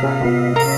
Música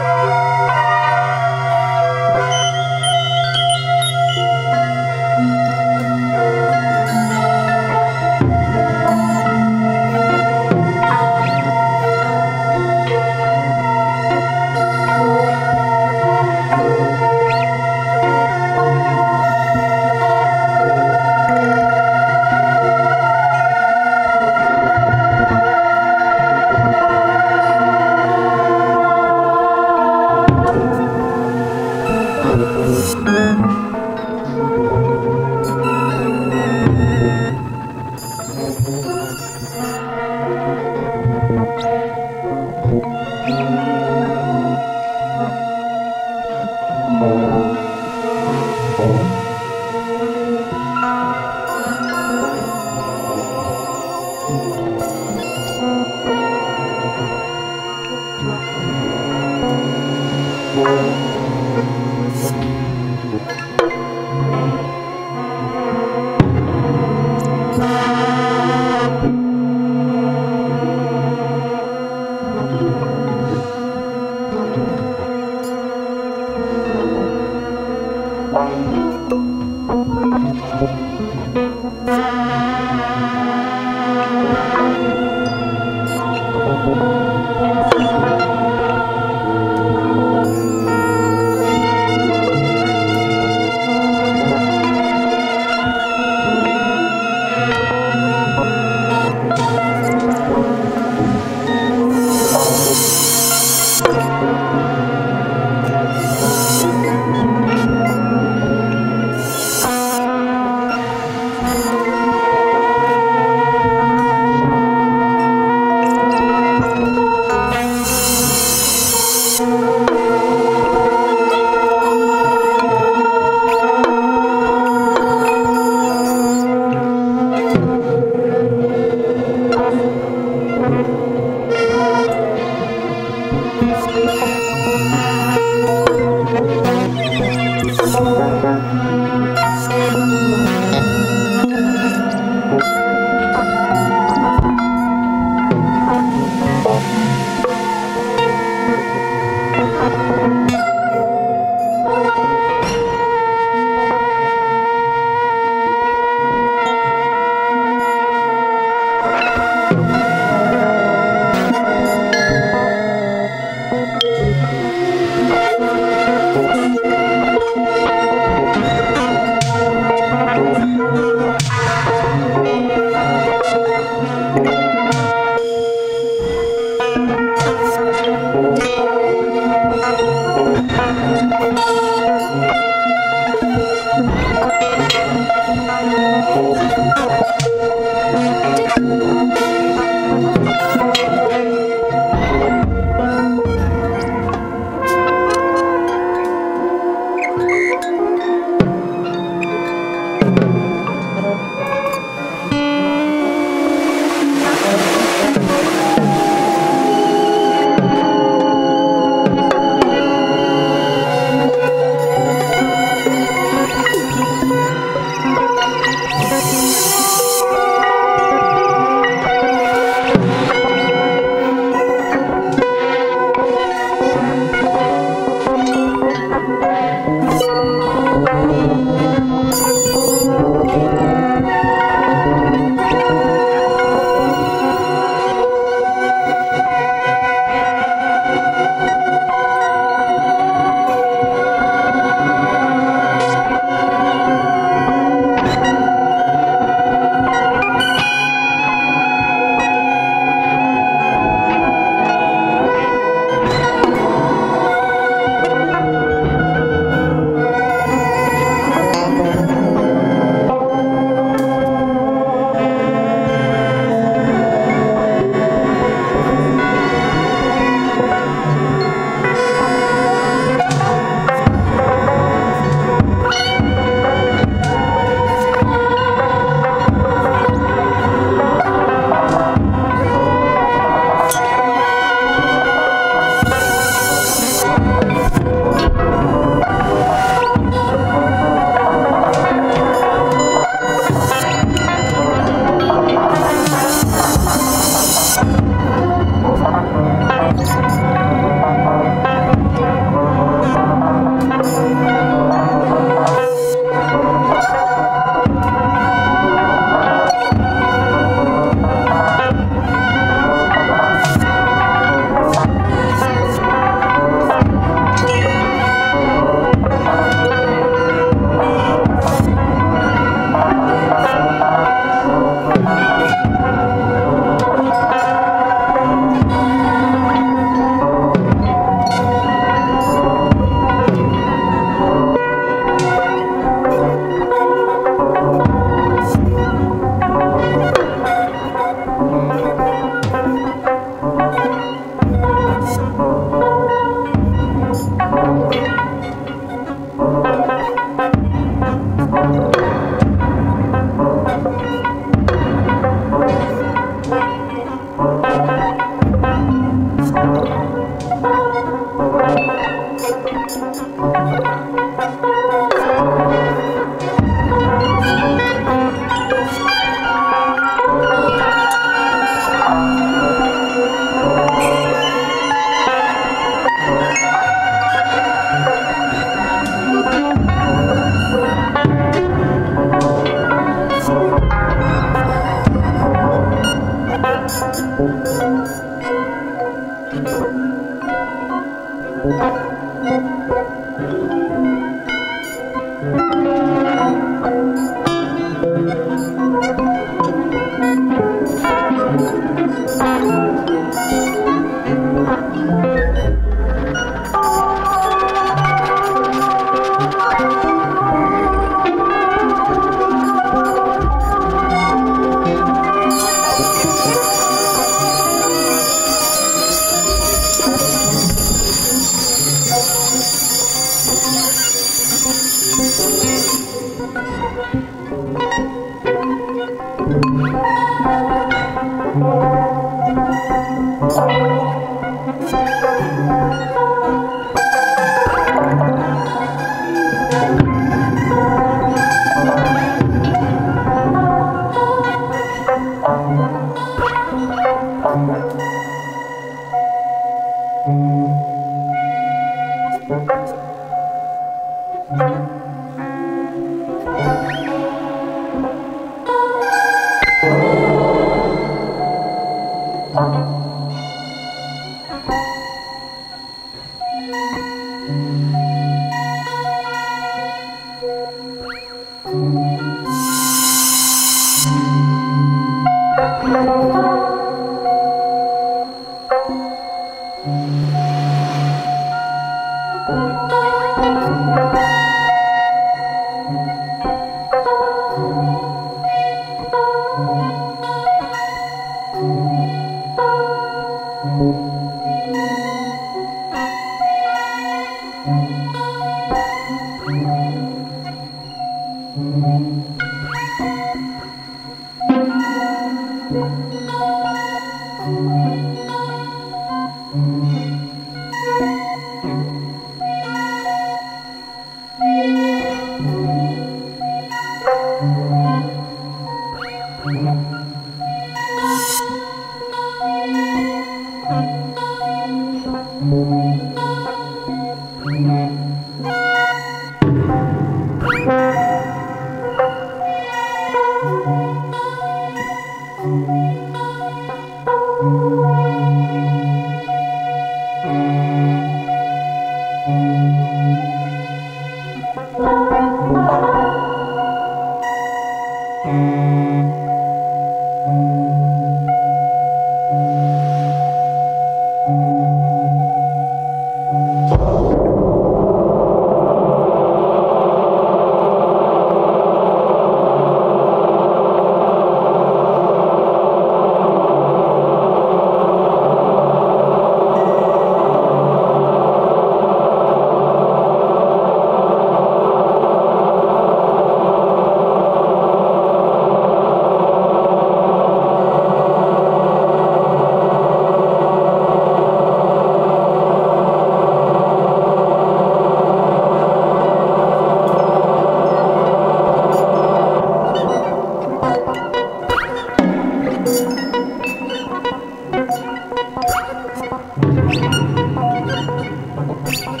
Okay.